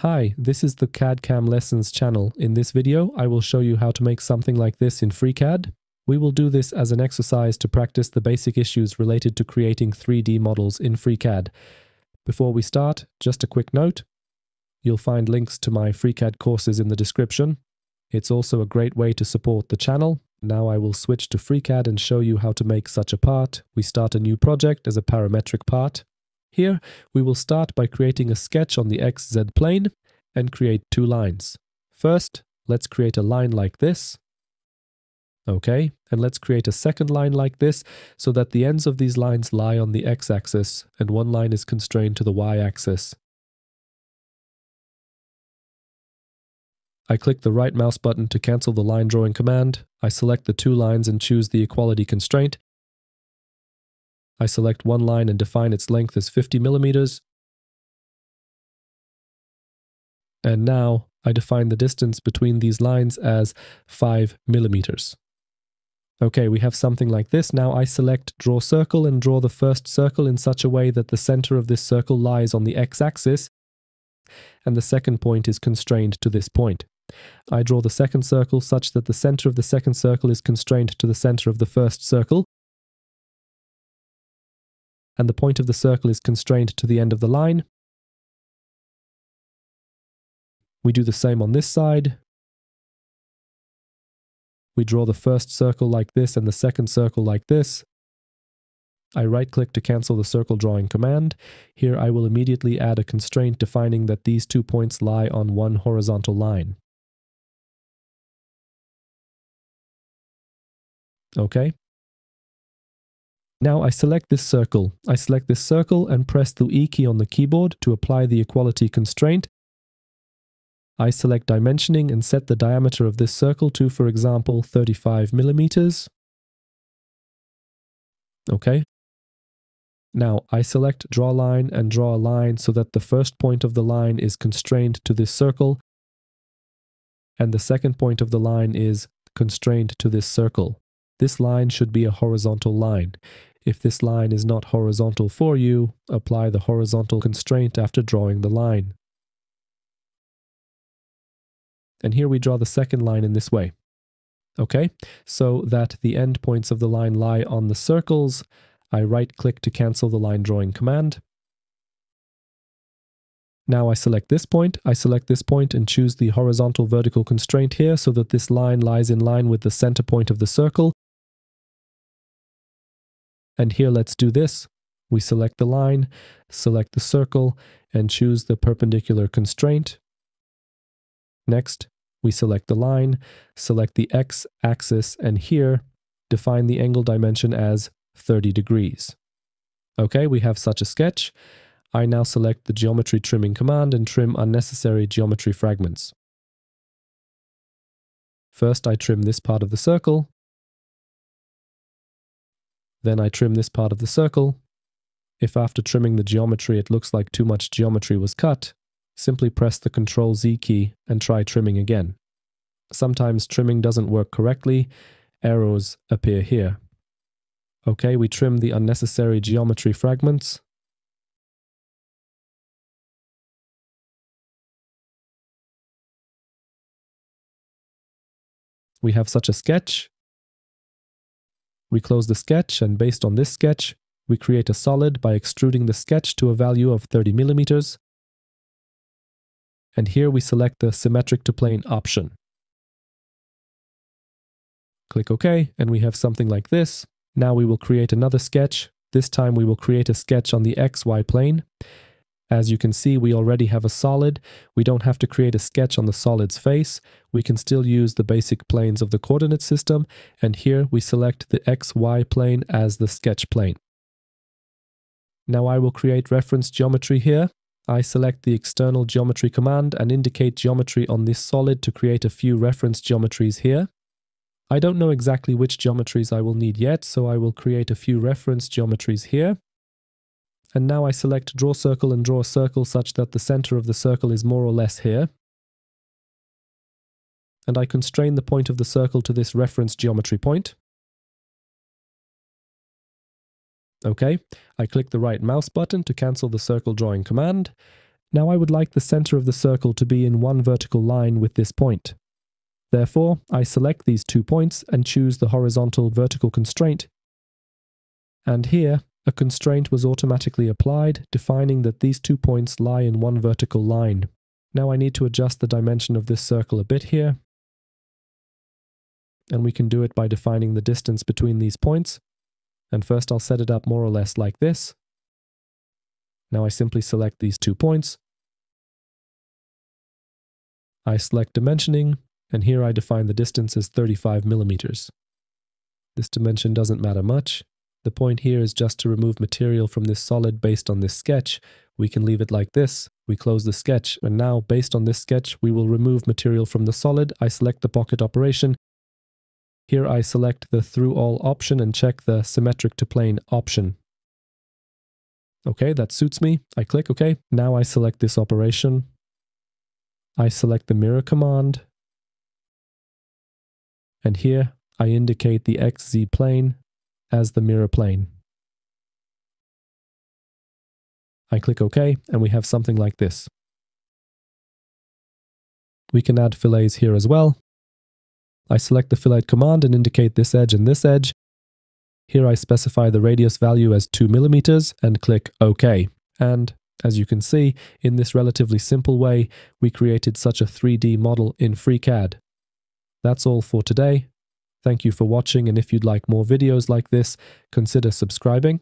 Hi, this is the CAD CAM Lessons channel. In this video, I will show you how to make something like this in FreeCAD. We will do this as an exercise to practice the basic issues related to creating 3D models in FreeCAD. Before we start, just a quick note. You'll find links to my FreeCAD courses in the description. It's also a great way to support the channel. Now I will switch to FreeCAD and show you how to make such a part. We start a new project as a parametric part. Here, we will start by creating a sketch on the XZ plane and create two lines. First, let's create a line like this. Okay, and let's create a second line like this so that the ends of these lines lie on the x-axis and one line is constrained to the y-axis. I click the right mouse button to cancel the line drawing command. I select the two lines and choose the equality constraint. I select one line and define its length as 50 millimeters. And now I define the distance between these lines as 5 millimeters. Okay, we have something like this. Now I select draw circle and draw the first circle in such a way that the center of this circle lies on the x-axis and the second point is constrained to this point. I draw the second circle such that the center of the second circle is constrained to the center of the first circle and the point of the circle is constrained to the end of the line. We do the same on this side. We draw the first circle like this and the second circle like this. I right-click to cancel the circle drawing command. Here I will immediately add a constraint defining that these two points lie on one horizontal line. Okay. Now I select this circle. I select this circle and press the E key on the keyboard to apply the equality constraint I select dimensioning and set the diameter of this circle to, for example, 35 millimeters. Okay. Now I select draw line and draw a line so that the first point of the line is constrained to this circle and the second point of the line is constrained to this circle. This line should be a horizontal line. If this line is not horizontal for you, apply the horizontal constraint after drawing the line. And here we draw the second line in this way. Okay, so that the endpoints of the line lie on the circles, I right click to cancel the line drawing command. Now I select this point, I select this point and choose the horizontal vertical constraint here so that this line lies in line with the center point of the circle. And here let's do this. We select the line, select the circle, and choose the perpendicular constraint. Next, we select the line, select the x-axis, and here define the angle dimension as 30 degrees. Okay, we have such a sketch. I now select the geometry trimming command and trim unnecessary geometry fragments. First I trim this part of the circle. Then I trim this part of the circle. If after trimming the geometry it looks like too much geometry was cut, simply press the Ctrl Z key and try trimming again. Sometimes trimming doesn't work correctly, arrows appear here. Okay, we trim the unnecessary geometry fragments. We have such a sketch. We close the sketch and based on this sketch, we create a solid by extruding the sketch to a value of 30 millimeters and here we select the symmetric to plane option. Click OK, and we have something like this. Now we will create another sketch. This time we will create a sketch on the XY plane. As you can see, we already have a solid. We don't have to create a sketch on the solid's face. We can still use the basic planes of the coordinate system, and here we select the XY plane as the sketch plane. Now I will create reference geometry here. I select the external geometry command and indicate geometry on this solid to create a few reference geometries here. I don't know exactly which geometries I will need yet, so I will create a few reference geometries here. And now I select draw circle and draw a circle such that the center of the circle is more or less here. And I constrain the point of the circle to this reference geometry point. Okay, I click the right mouse button to cancel the circle drawing command, Now I would like the center of the circle to be in one vertical line with this point. Therefore, I select these two points and choose the horizontal vertical constraint. And here, a constraint was automatically applied, defining that these two points lie in one vertical line. Now I need to adjust the dimension of this circle a bit here. And we can do it by defining the distance between these points. And first I'll set it up more or less like this. Now I simply select these two points. I select dimensioning, and here I define the distance as 35 millimeters. This dimension doesn't matter much. The point here is just to remove material from this solid based on this sketch. We can leave it like this. We close the sketch, and now, based on this sketch, we will remove material from the solid. I select the pocket operation. Here I select the through all option and check the symmetric to plane option. Okay, that suits me. I click OK. Now I select this operation. I select the mirror command. And here I indicate the XZ plane as the mirror plane. I click OK and we have something like this. We can add fillets here as well. I select the fillet command and indicate this edge and this edge. Here I specify the radius value as 2 millimeters and click OK. And as you can see, in this relatively simple way, we created such a 3D model in FreeCAD. That's all for today. Thank you for watching and if you'd like more videos like this, consider subscribing.